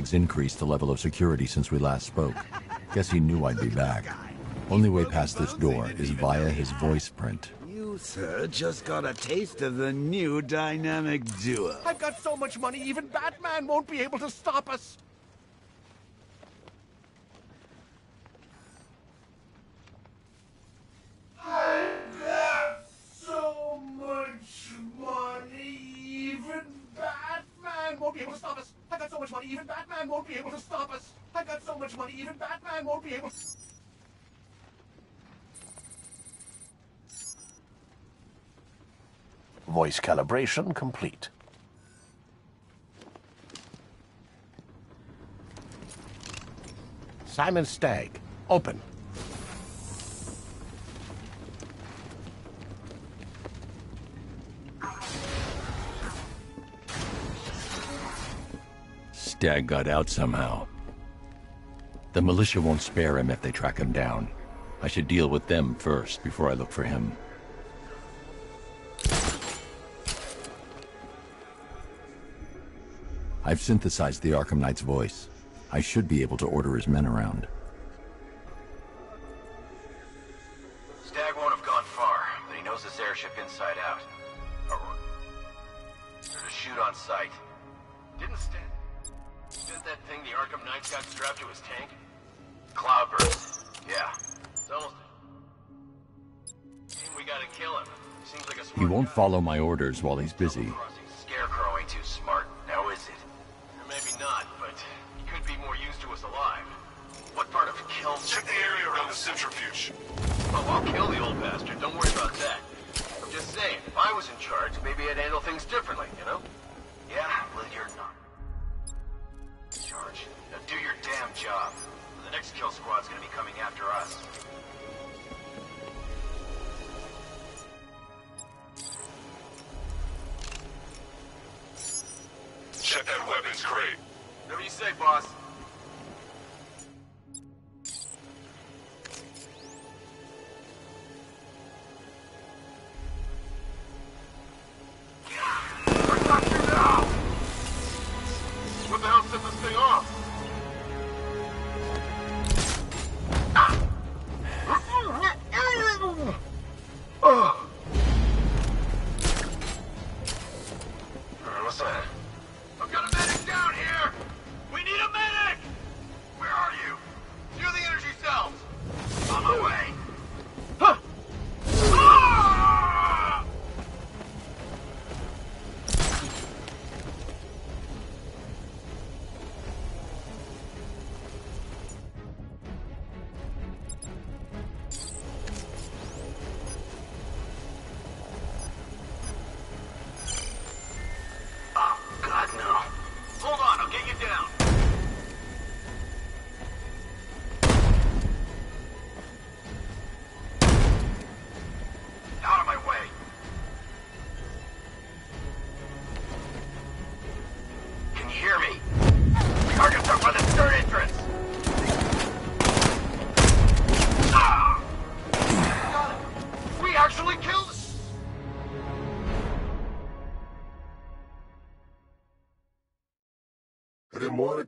Stagg's increased the level of security since we last spoke. Guess he knew I'd be back. Only way past this door is via his voice print. You, sir, just got a taste of the new dynamic duo. I've got so much money, even Batman won't be able to stop us. Voice calibration complete. Simon Stagg, open. Stagg got out somehow. The militia won't spare him if they track him down. I should deal with them first before I look for him. I've synthesized the Arkham Knight's voice. I should be able to order his men around. Stagg won't have gone far, but he knows this airship inside out. There's a shoot on sight. Didn't Stagg... Didn't that thing the Arkham Knight's got strapped to his tank? Cloudburst. Yeah. It's almost... We gotta kill him. Seems like a He won't guy. follow my orders while he's busy. Check that weapons crate. Whatever you say, boss.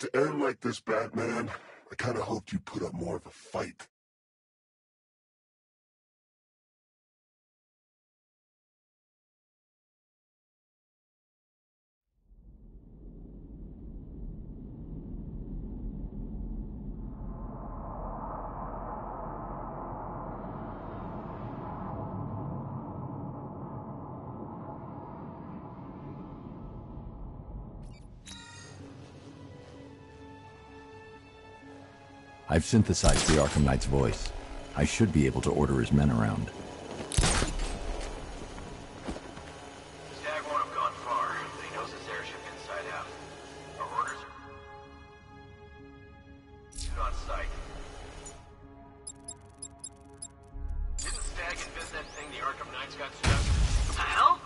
To end like this, Batman. I kind of hoped you'd put up more of a fight. I've synthesized the Arkham Knight's voice. I should be able to order his men around. Stagg won't have gone far, he knows his airship inside out. Our orders are... On sight. Didn't Stagg invent that thing the Arkham Knight's got strapped? What the hell?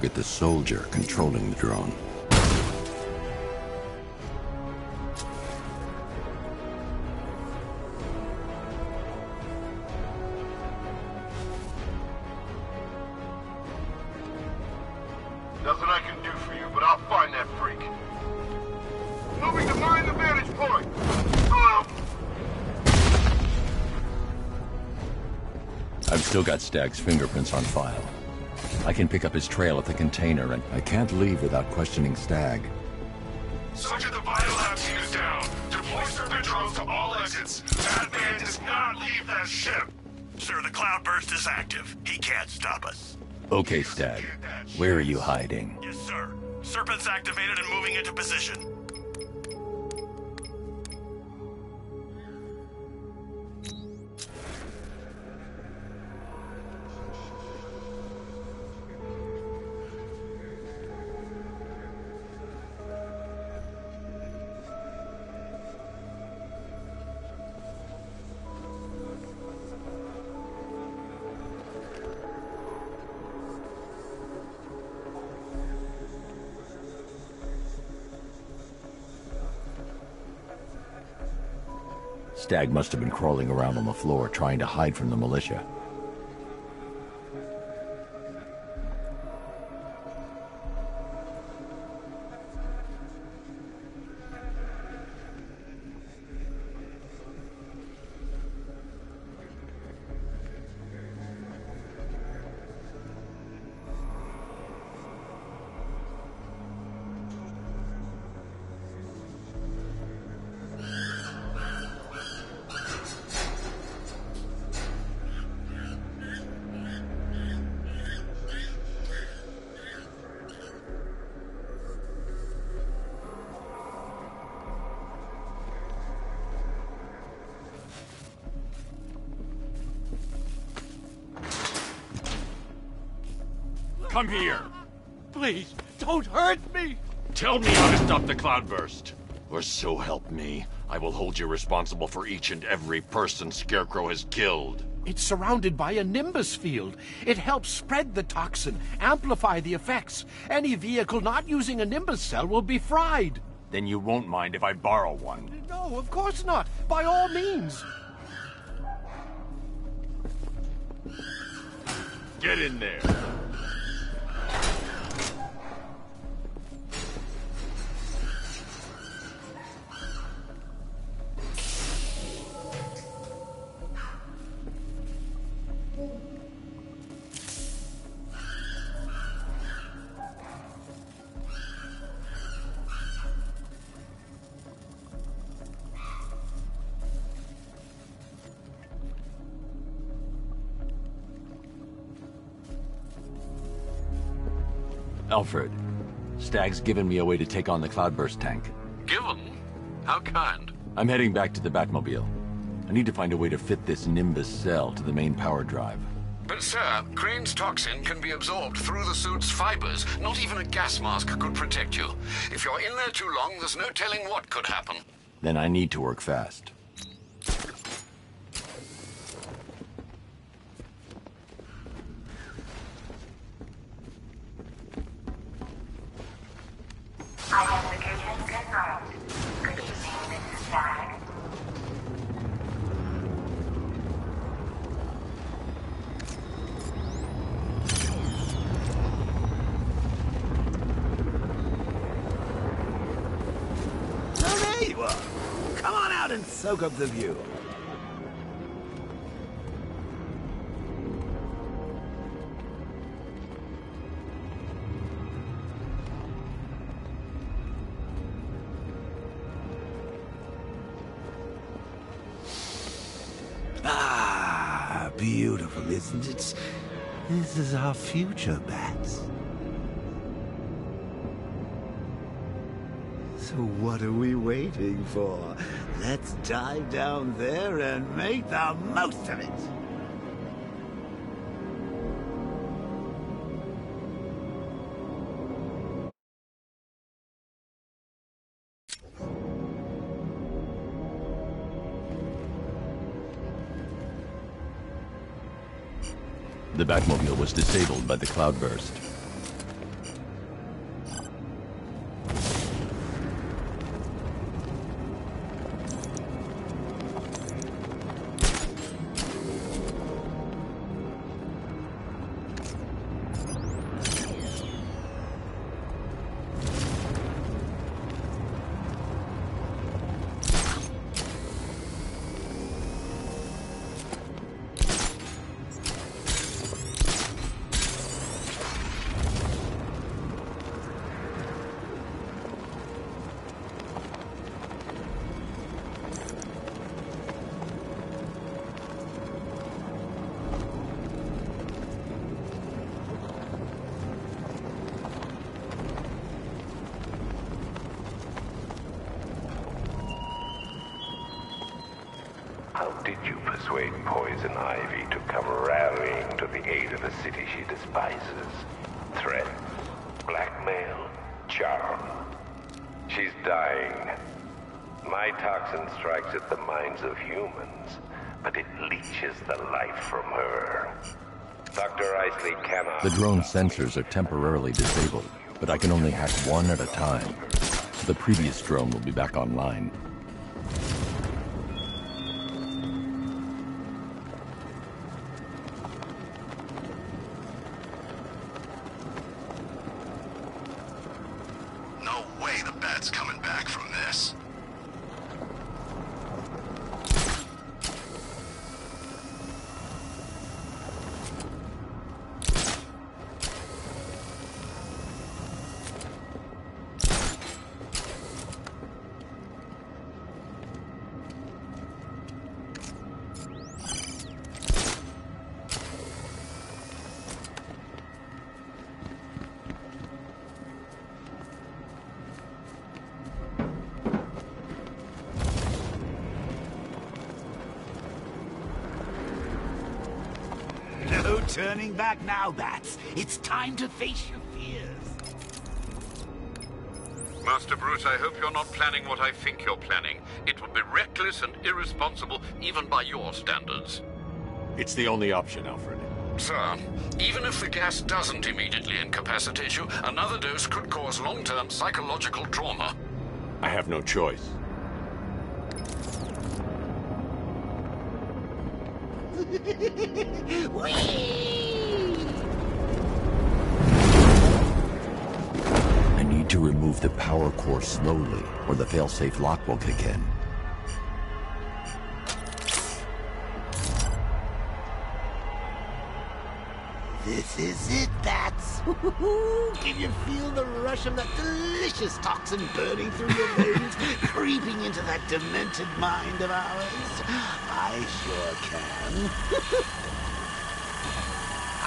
Target the soldier controlling the drone. Nothing I can do for you, but I'll find that freak. Moving to mine the vantage point. Ah! I've still got Stagg's fingerprints on file. I can pick up his trail at the container, and I can't leave without questioning Stagg. Sergeant, the biolab team is down. Deploy serpent drones to all exits. Batman does not leave that ship. Sir, the cloudburst is active. He can't stop us. Okay, Stagg. Where are you hiding? Yes, sir. Serpent's activated and moving into position. Stagg must have been crawling around on the floor trying to hide from the militia. Come here. Please, don't hurt me! Tell me how to stop the cloudburst. Or so help me, I will hold you responsible for each and every person Scarecrow has killed. It's surrounded by a nimbus field. It helps spread the toxin, amplify the effects. Any vehicle not using a nimbus cell will be fried. Then you won't mind if I borrow one. No, of course not. By all means. Get in there. Alfred, Stagg's given me a way to take on the Cloudburst tank. Given? How kind? I'm heading back to the Batmobile. I need to find a way to fit this Nimbus cell to the main power drive. But, sir, Crane's toxin can be absorbed through the suit's fibers. Not even a gas mask could protect you. If you're in there too long, there's no telling what could happen. Then I need to work fast. Identification confirmed. Good evening, Mrs. Stagg. Oh, there you are. Come on soak up the view. Ah, beautiful, isn't it? This is our future, Bats. So what are we waiting for? Let's dive down there and make the most of it. The Batmobile was disabled by the Cloudburst. Poison Ivy to come rallying to the aid of a city she despises? Threats, blackmail, charm. She's dying. My toxin strikes at the minds of humans, but it leeches the life from her. Dr. Isley cannot... The drone sensors are temporarily disabled, but I can only hack one at a time. The previous drone will be back online. Turning back now, Bats. It's time to face your fears. Master Bruce, I hope you're not planning what I think you're planning. It would be reckless and irresponsible, even by your standards. It's the only option, Alfred. Sir, even if the gas doesn't immediately incapacitate you, another dose could cause long-term psychological trauma. I have no choice. I power core slowly, or the failsafe lock will kick in. This is it, Bats. Can you feel the rush of that delicious toxin burning through your veins, creeping into that demented mind of ours? I sure can.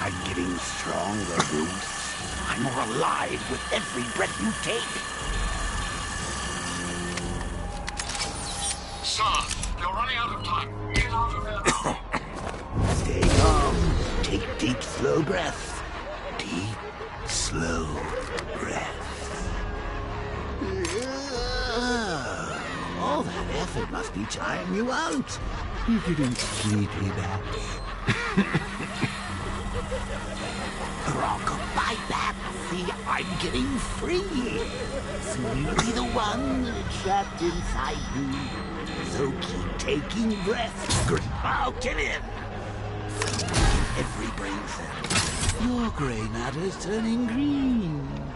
I'm getting stronger, Bruce. I'm more alive with every breath you take. Running out of time. Get out of there. Stay calm. Take deep, slow breaths. Deep, slow breaths. All that effort must be tiring you out. You're getting sleepy, Bats. Rockabye, Bats. See, I'm getting free. Soon you'll be the one trapped inside me. So keep taking breaths. Now get in. Every brain cell. Your grey matter's turning green.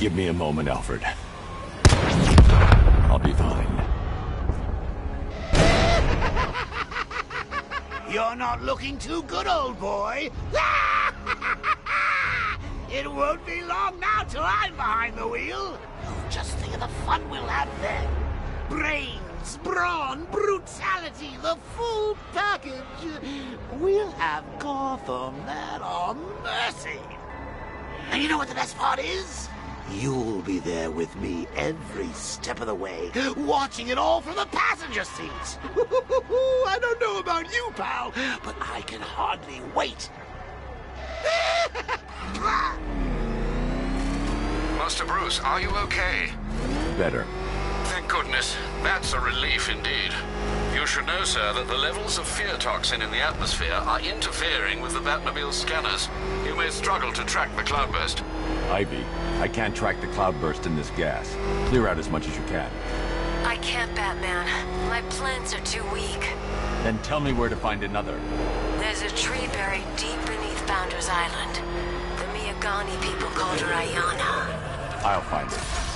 Give me a moment, Alfred. I'll be fine. You're not looking too good, old boy. it won't be long now till I'm behind the wheel. Oh, just think of the fun we'll have then. Brains, brawn, brutality, the full package. We'll have Gotham at our mercy. And you know what the best part is? You'll be there with me every step of the way, watching it all from the passenger seat. I don't know about you, pal, but I can hardly wait. Master Bruce, are you okay? Better. Thank goodness. That's a relief indeed. You should know, sir, that the levels of fear toxin in the atmosphere are interfering with the Batmobile scanners. You may struggle to track the cloudburst. Ivy, I can't track the cloudburst in this gas. Clear out as much as you can. I can't, Batman. My plants are too weak. Then tell me where to find another. There's a tree buried deep beneath Founders Island. The Miagani people called her Ayana. I'll find it.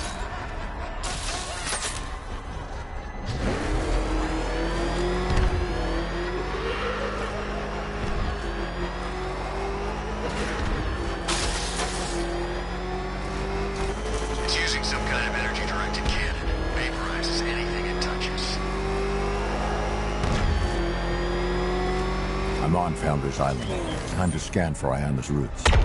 Scan for Ayana's roots.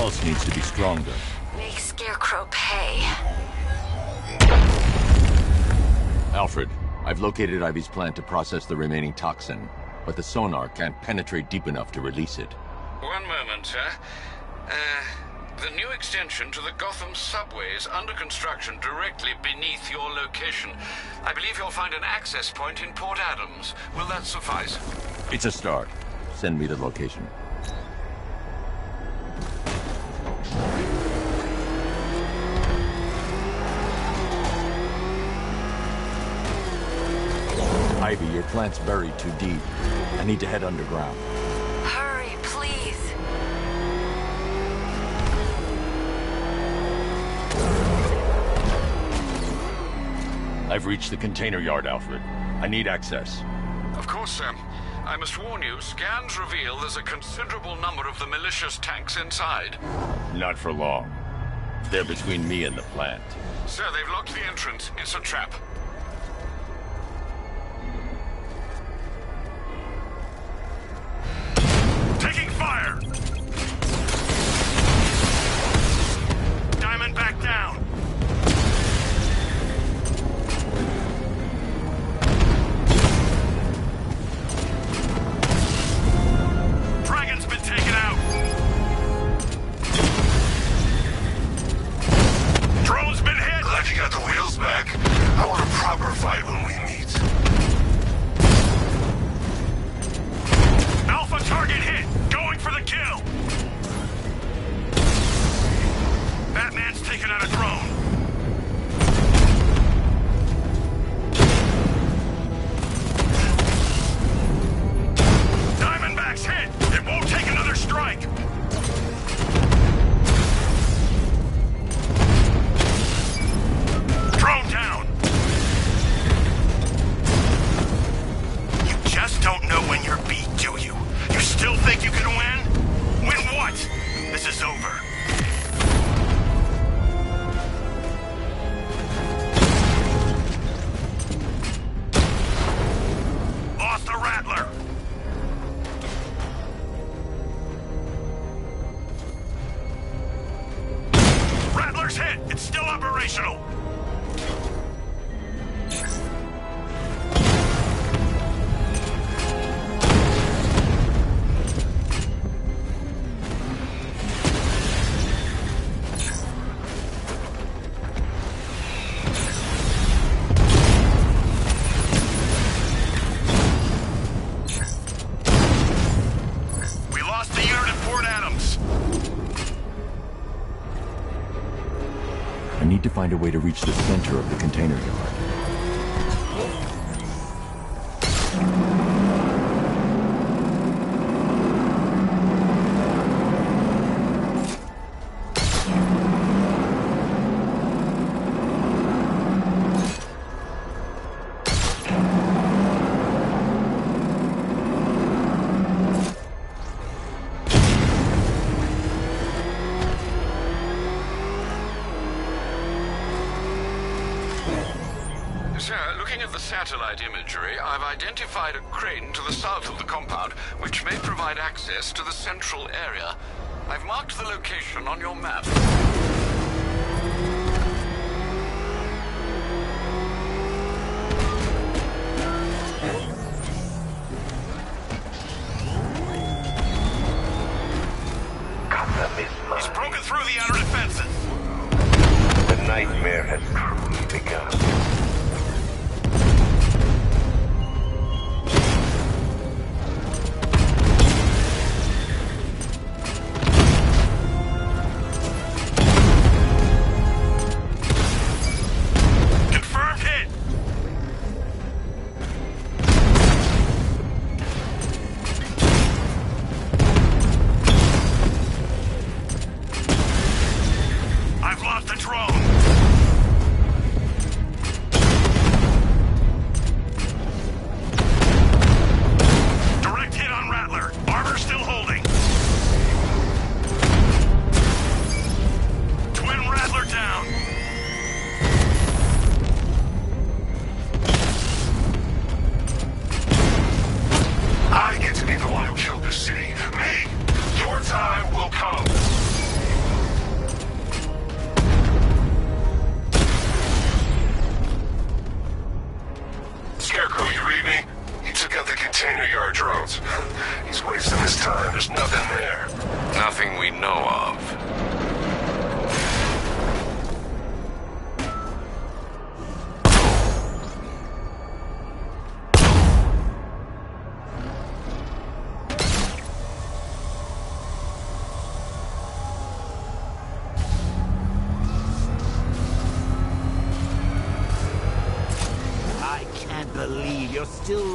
Pulse needs to be stronger. Make Scarecrow pay. Alfred, I've located Ivy's plant to process the remaining toxin, but the sonar can't penetrate deep enough to release it. One moment, sir. Uh, the new extension to the Gotham subway is under construction directly beneath your location. I believe you'll find an access point in Port Adams. Will that suffice? It's a start. Send me the location. Ivy, your plant's buried too deep. I need to head underground. Hurry, please. I've I've reached the container yard, Alfred. I need access. Of course, sir. I must warn you, scans reveal there's a considerable number of the malicious tanks inside. Not for long. They're between me and the plant. Sir, they've locked the entrance. It's a trap. Fire! Operational. Way to reach the center of the container yard. Satellite imagery, I've identified a crane to the south of the compound, which may provide access to the central area. I've marked the location on your map. He's broken through the outer defenses. The nightmare has truly begun.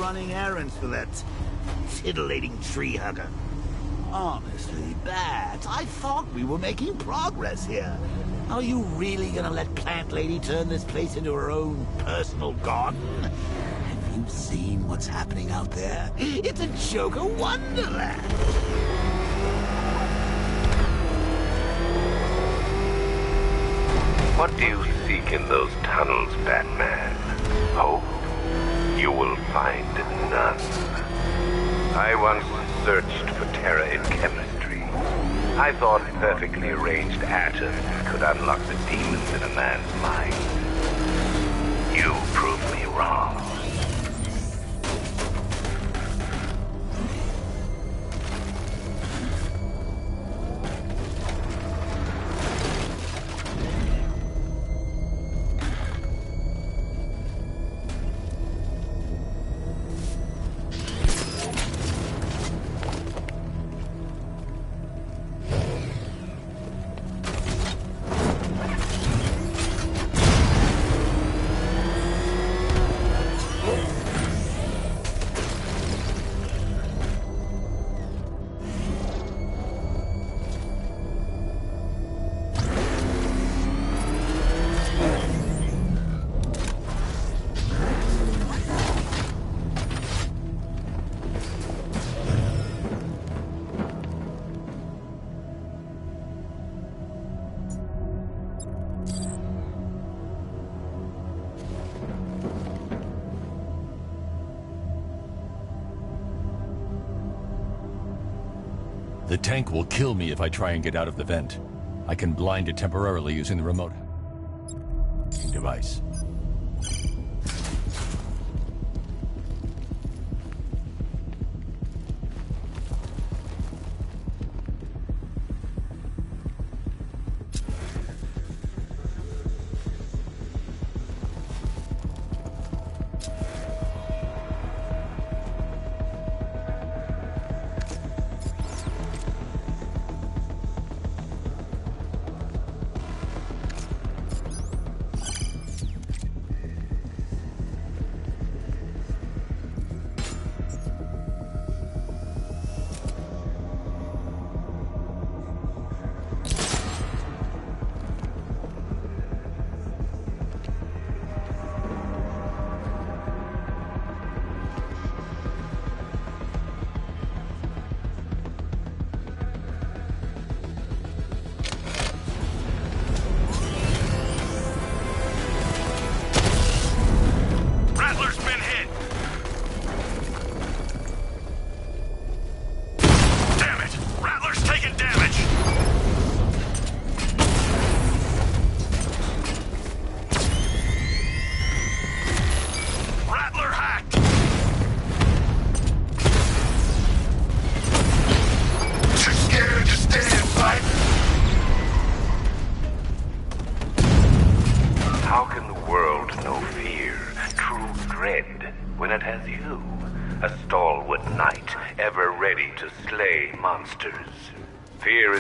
Running errands for that titillating tree hugger. Honestly, Bat, I thought we were making progress here. Are you really gonna let Plant Lady turn this place into her own personal garden? Have you seen what's happening out there? It's a Joker wonderland! What do you seek in those tunnels, Batman? Hope? Will find none. I once searched for terror in chemistry. I thought perfectly arranged atoms could unlock the demons in a man's mind. You proved me wrong. The tank will kill me if I try and get out of the vent. I can blind it temporarily using the remote device.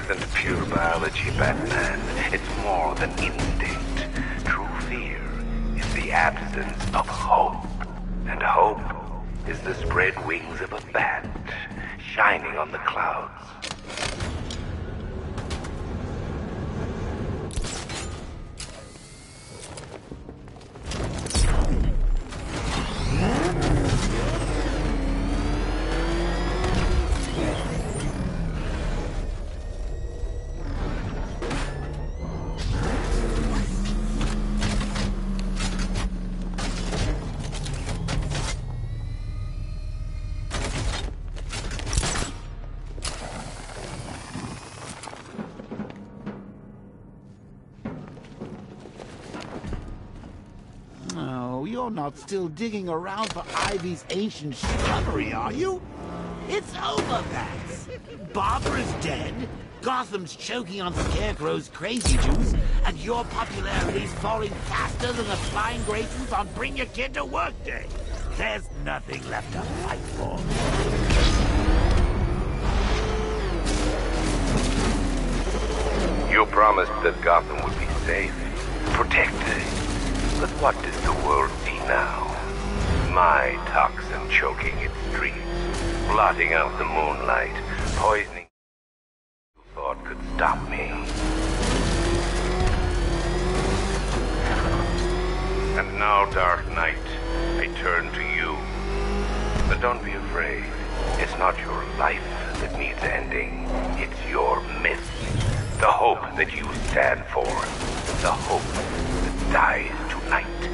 Isn't pure biology, Batman. It's more than instinct. True fear is the absence of hope. And hope is the spread wings of a bat, shining on the clouds. You're not still digging around for Ivy's ancient shrubbery, are you? It's over, Bats. Barbara's dead, Gotham's choking on Scarecrow's crazy juice, and your popularity's falling faster than the flying Graysons on Bring Your Kid to Work Day. There's nothing left to fight for. You promised that Gotham would be safe, protected. But what does the world see now? My toxin choking its streets, blotting out the moonlight, poisoning who thought could stop me. And now, Dark Knight, I turn to you. But don't be afraid. It's not your life that needs ending. It's your myth. The hope that you stand for. The hope that dies tonight.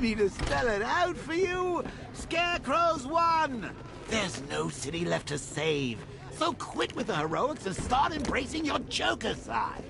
Need me to spell it out for you? Scarecrow's won! There's no city left to save. So quit with the heroics and start embracing your Joker side.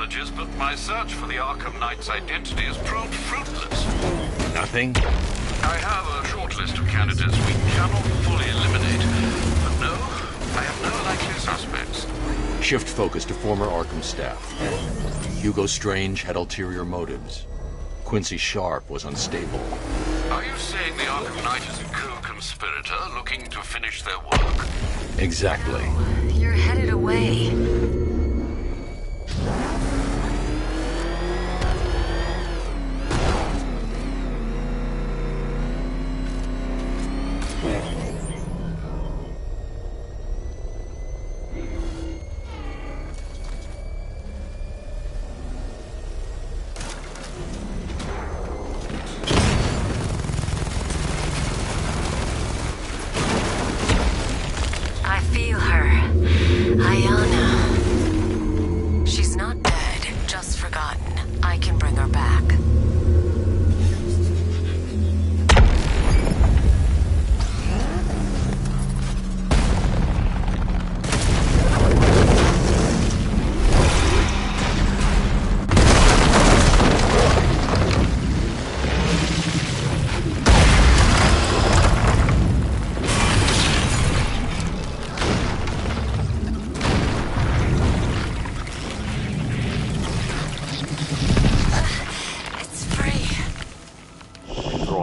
Sincerest but my search for the Arkham Knight's identity has proved fruitless. Nothing? I have a short list of candidates we cannot fully eliminate. But no, I have no likely suspects. Shift focus to former Arkham staff. Hugo Strange had ulterior motives. Quincy Sharp was unstable. Are you saying the Arkham Knight is a co-conspirator looking to finish their work? Exactly. You're headed away.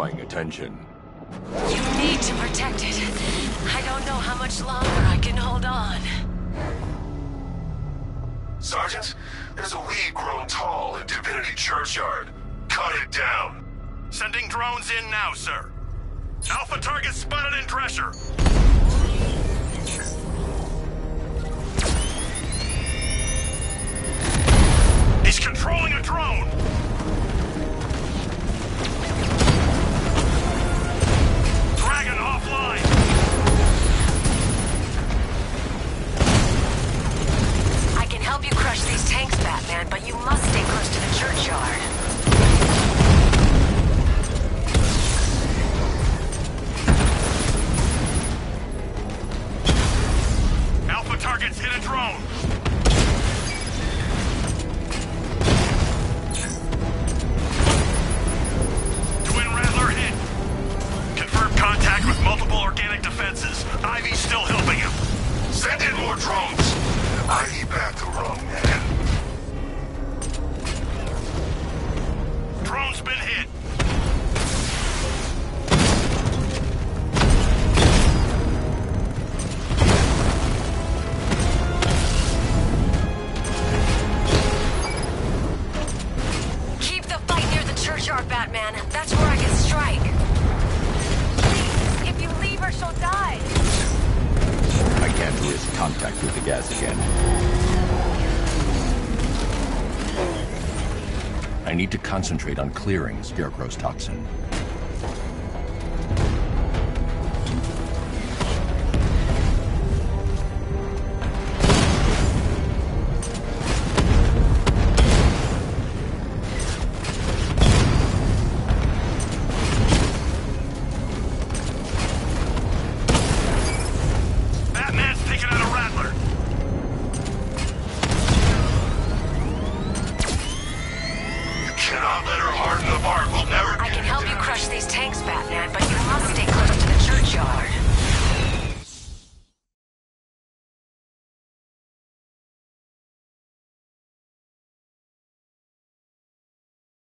Attention. You need to protect it. I don't know how much longer I can hold on. Sergeant, there's a weed grown tall in Divinity Churchyard. Cut it down. Sending drones in now, sir. Alpha target spotted in Drescher. He's controlling a drone. I can help you crush these tanks, Batman, but you must stay close to the churchyard. Alpha targets hit a drone. Need to concentrate on clearing Scarecrow's toxin.